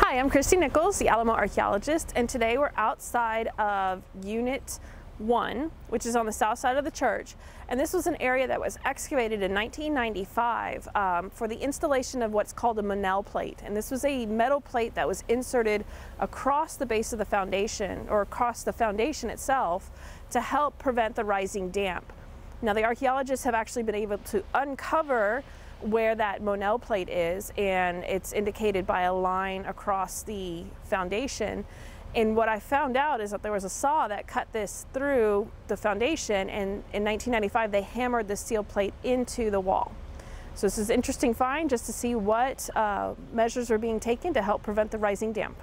Hi, I'm Kristi Nichols, the Alamo archaeologist, and today we're outside of Unit 1, which is on the south side of the church. And this was an area that was excavated in 1995 um, for the installation of what's called a Monel plate. And this was a metal plate that was inserted across the base of the foundation or across the foundation itself to help prevent the rising damp. Now the archaeologists have actually been able to uncover where that Monel plate is and it's indicated by a line across the foundation. And what I found out is that there was a saw that cut this through the foundation and in 1995 they hammered the steel plate into the wall. So this is an interesting find just to see what uh, measures are being taken to help prevent the rising damp.